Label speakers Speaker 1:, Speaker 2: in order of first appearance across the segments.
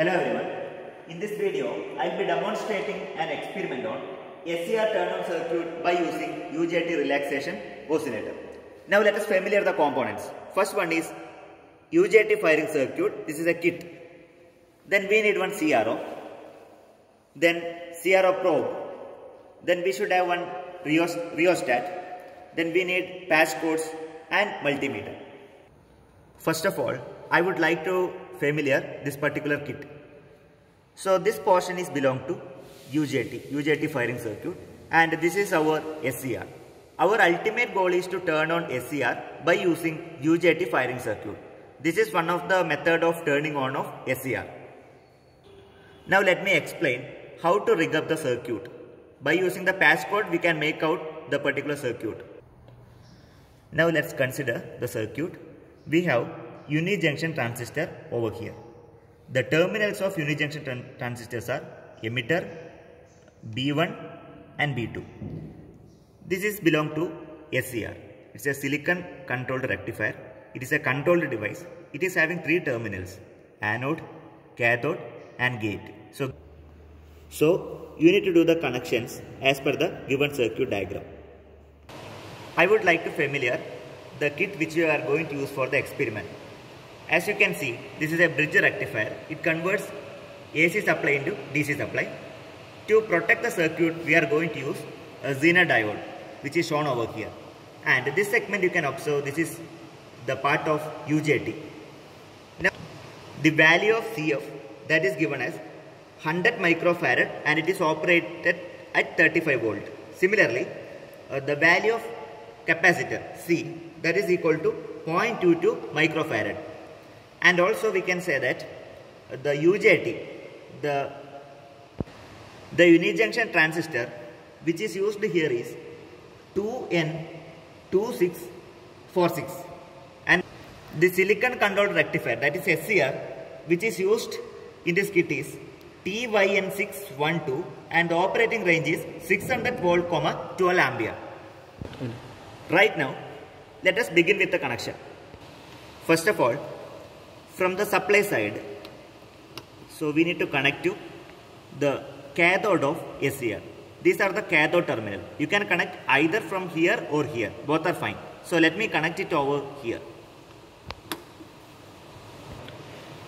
Speaker 1: Hello everyone. In this video, I will be demonstrating an experiment on SCR turn-on circuit by using UJT relaxation oscillator. Now let us familiar the components. First one is UJT firing circuit. This is a kit. Then we need one CRO. Then CRO probe. Then we should have one rheos- rheostat. Then we need patch codes and multimeter. First of all, I would like to familiar this particular kit. So this portion is belong to UJT, UJT firing circuit and this is our SCR. Our ultimate goal is to turn on SCR by using UJT firing circuit. This is one of the method of turning on of SCR. Now let me explain how to rig up the circuit. By using the patch code we can make out the particular circuit. Now let's consider the circuit. We have unijunction transistor over here. The terminals of unijunction tran- transistors are emitter, B1 and B2. This is belong to SCR. It's a silicon controlled rectifier. It is a controlled device. It is having three terminals, anode, cathode and gate. So, so you need to do the connections as per the given circuit diagram. I would like to familiar the kit which you are going to use for the experiment. As you can see, this is a bridge rectifier. It converts AC supply into DC supply. To protect the circuit, we are going to use a Zener diode, which is shown over here. And this segment you can observe, this is the part of UJT. Now, the value of CF that is given as 100 microfarad and it is operated at 35 volt. Similarly, uh, the value of capacitor C that is equal to 0.22 microfarad. And also we can say that the UJT, the, the unijunction transistor which is used here is 2N2646 and the silicon controlled rectifier that is SCR which is used in this kit is TYN612 and the operating range is 600 volt comma 12 ampere. Right now, let us begin with the connection. First of all, from the supply side, so we need to connect to the cathode of SCR. These are the cathode terminal. You can connect either from here or here. Both are fine. So let me connect it over here.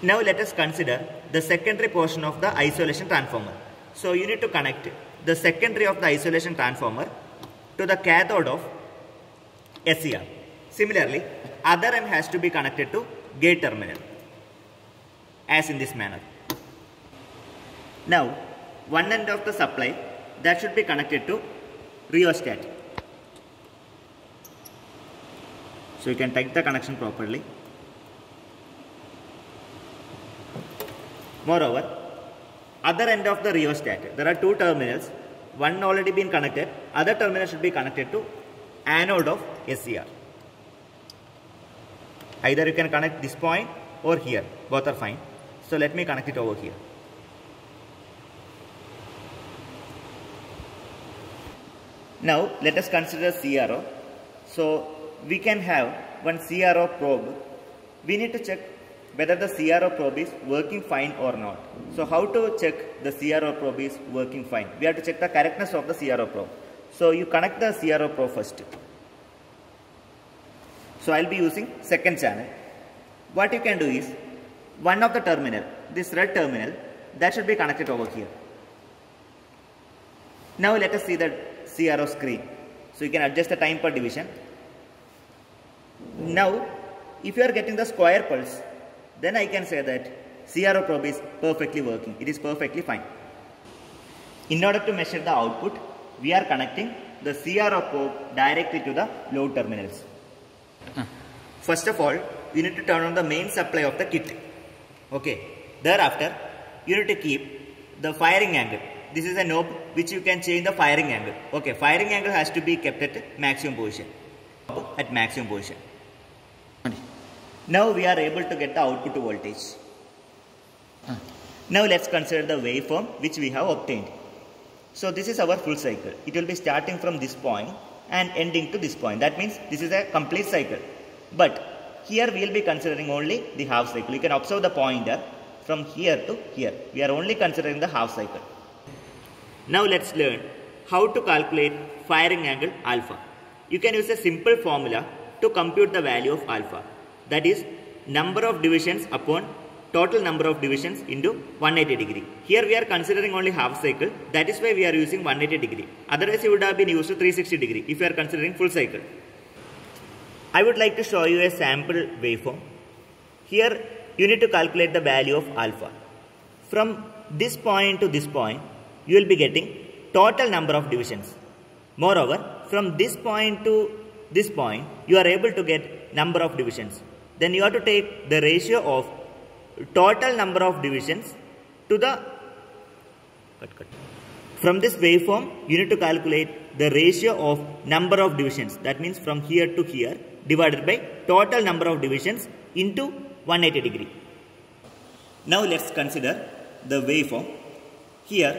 Speaker 1: Now let us consider the secondary portion of the isolation transformer. So you need to connect the secondary of the isolation transformer to the cathode of SCR. Similarly, other end has to be connected to gate terminal as in this manner. Now, one end of the supply that should be connected to rheostat. So you can take the connection properly. Moreover, other end of the rheostat, there are two terminals. One already been connected, other terminal should be connected to anode of SCR. Either you can connect this point or here, both are fine. So let me connect it over here. Now let us consider CRO. So we can have one CRO probe. We need to check whether the CRO probe is working fine or not. So how to check the CRO probe is working fine? We have to check the correctness of the CRO probe. So you connect the CRO probe first. So I'll be using second channel. What you can do is one of the terminal, this red terminal, that should be connected over here. Now let us see the CRO screen. So you can adjust the time per division. Now, if you are getting the square pulse, then I can say that CRO probe is perfectly working. It is perfectly fine. In order to measure the output, we are connecting the CRO probe directly to the load terminals. First of all, we need to turn on the main supply of the kit. Okay. Thereafter, you need to keep the firing angle. This is a knob which you can change the firing angle. Okay, firing angle has to be kept at maximum position. At maximum position. Now we are able to get the output voltage. Now let's consider the waveform which we have obtained. So this is our full cycle. It will be starting from this point and ending to this point. That means this is a complete cycle. But here we will be considering only the half cycle. You can observe the pointer. from here to here. We are only considering the half cycle. Now let's learn how to calculate firing angle alpha. You can use a simple formula to compute the value of alpha. That is number of divisions upon total number of divisions into 180 degree. Here we are considering only half cycle. That is why we are using 180 degree. Otherwise, you would have been used to 360 degree if you are considering full cycle. I would like to show you a sample waveform. Here you need to calculate the value of alpha. From this point to this point, you will be getting total number of divisions. Moreover, from this point to this point, you are able to get number of divisions. Then you have to take the ratio of total number of divisions to the cut, cut. From this waveform, you need to calculate the ratio of number of divisions. That means from here to here divided by total number of divisions into 180 degree. Now let's consider the waveform. Here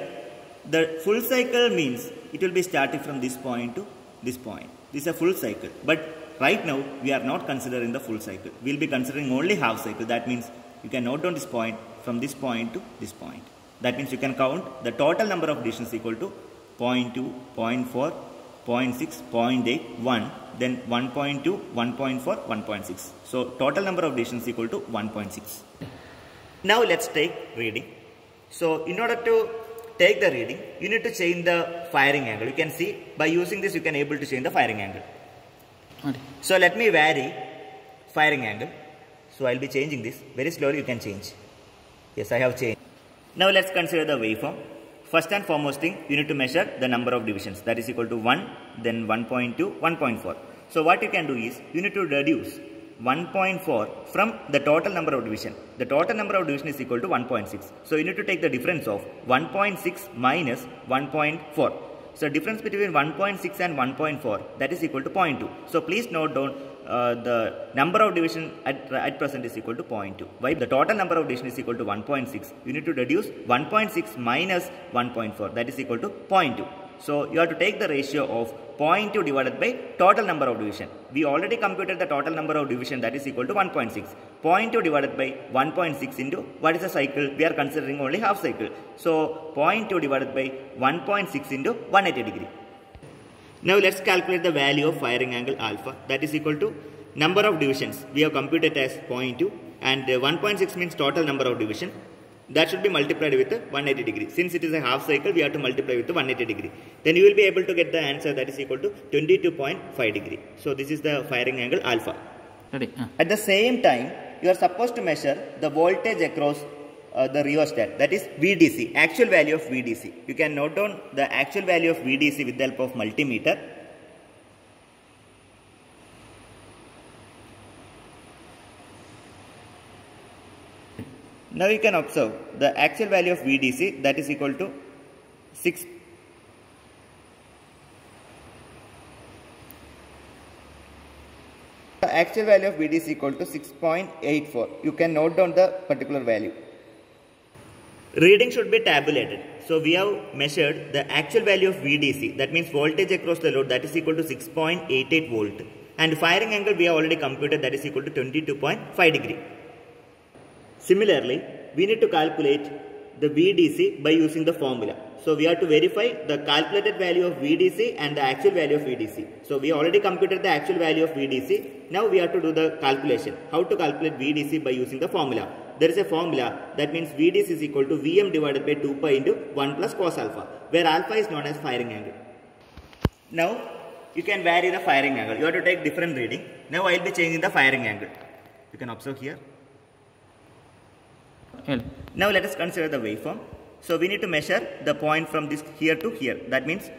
Speaker 1: the full cycle means it will be starting from this point to this point. This is a full cycle. But right now we are not considering the full cycle. We will be considering only half cycle. That means you can note down this point from this point to this point. That means you can count the total number of divisions equal to 0.2, 0.4, 0.6, 0.8, 1, then 1.2, 1.4, 1.6. So total number of divisions equal to 1.6. Now let's take reading. So in order to take the reading, you need to change the firing angle. You can see by using this you can able to change the firing angle. So let me vary firing angle. So I'll be changing this. Very slowly you can change. Yes, I have changed. Now let's consider the waveform. First and foremost thing, you need to measure the number of divisions. That is equal to 1, then 1.2, 1.4. So what you can do is, you need to reduce 1.4 from the total number of division. The total number of division is equal to 1.6. So you need to take the difference of 1.6 minus 1.4. So difference between 1.6 and 1.4 that is equal to 0.2. So please note down uh, the number of division at, at present is equal to 0.2. Why? The total number of division is equal to 1.6. You need to reduce 1.6 minus 1.4 that is equal to 0.2. So you have to take the ratio of 0.2 divided by total number of division. We already computed the total number of division that is equal to 1.6. 0.2 divided by 1.6 into what is the cycle? We are considering only half cycle. So 0.2 divided by 1.6 into 180 degree. Now let's calculate the value of firing angle alpha that is equal to number of divisions. We have computed as 0.2 and 1.6 means total number of division that should be multiplied with 180 degree. Since it is a half cycle, we have to multiply with 180 degree. Then you will be able to get the answer that is equal to 22.5 degree. So this is the firing angle alpha.
Speaker 2: Ready? Uh.
Speaker 1: At the same time, you are supposed to measure the voltage across uh, the rheostat that is VDC, actual value of VDC. You can note down the actual value of VDC with the help of multimeter. Now you can observe the actual value of VDC that is equal to 6 The actual value of VDC equal to 6.84. You can note down the particular value. Reading should be tabulated. So we have measured the actual value of VDC that means voltage across the load that is equal to 6.88 volt and firing angle we have already computed that is equal to 22.5 degree. Similarly, we need to calculate the VDC by using the formula. So we have to verify the calculated value of VDC and the actual value of VDC. So we already computed the actual value of VDC. Now we have to do the calculation. How to calculate VDC by using the formula. There is a formula that means VDC is equal to Vm divided by 2 pi into 1 plus cos alpha where alpha is known as firing angle. Now you can vary the firing angle. You have to take different reading. Now I will be changing the firing angle. You can observe here. Now let us consider the waveform. So we need to measure the point from this here to here. That means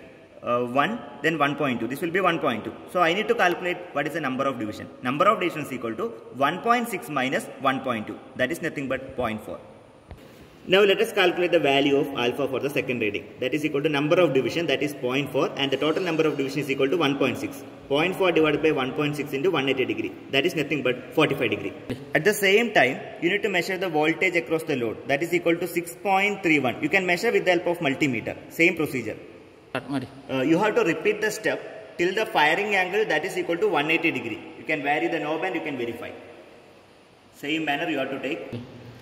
Speaker 1: uh, 1 then 1.2. This will be 1.2. So I need to calculate what is the number of division. Number of division is equal to 1.6 minus 1.2. That is nothing but 0.4. Now let us calculate the value of alpha for the second reading. That is equal to number of division that is 0.4 and the total number of division is equal to 1.6. 0.4 divided by 1.6 into 180 degree. That is nothing but 45 degree. At the same time, you need to measure the voltage across the load. That is equal to 6.31. You can measure with the help of multimeter. Same procedure. Uh, you have to repeat the step till the firing angle that is equal to 180 degree. You can vary the knob and you can verify. Same manner you have to take.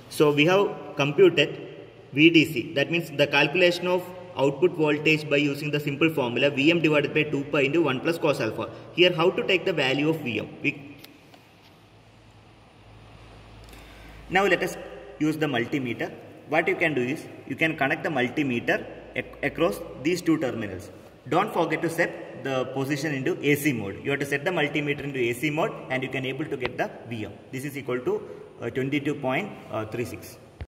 Speaker 1: So we have computed VDC that means the calculation of output voltage by using the simple formula Vm divided by 2 pi into 1 plus cos alpha. Here how to take the value of Vm. We now let us use the multimeter. What you can do is you can connect the multimeter across these two terminals. Don't forget to set the position into AC mode. You have to set the multimeter into AC mode and you can able to get the Vm. This is equal to uh, 22.36.